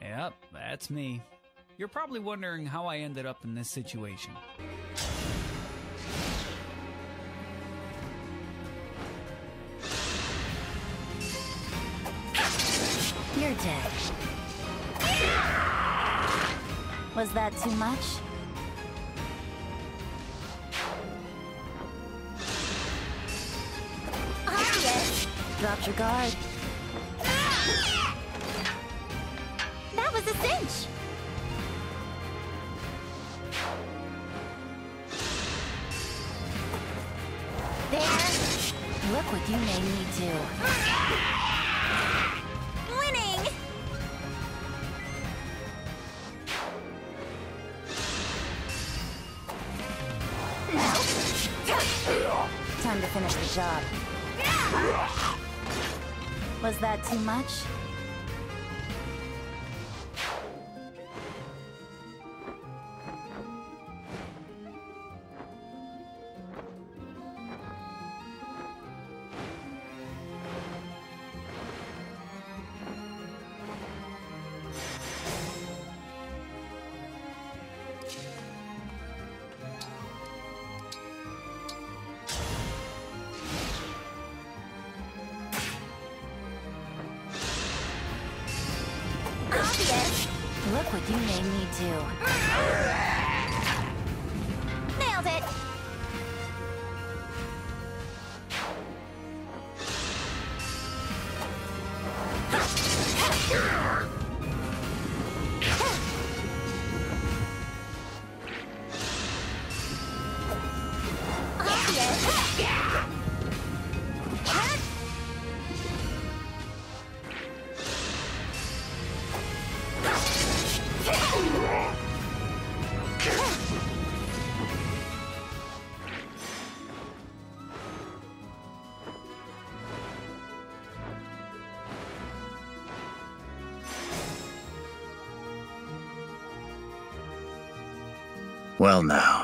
Yep, that's me. You're probably wondering how I ended up in this situation. You're dead. Was that too much? Obvious. Dropped your guard. That was a cinch. There. Look what you made me do. Winning! Time to finish the job. Was that too much? Look what you made me do. Nailed it. Obvious. Well now,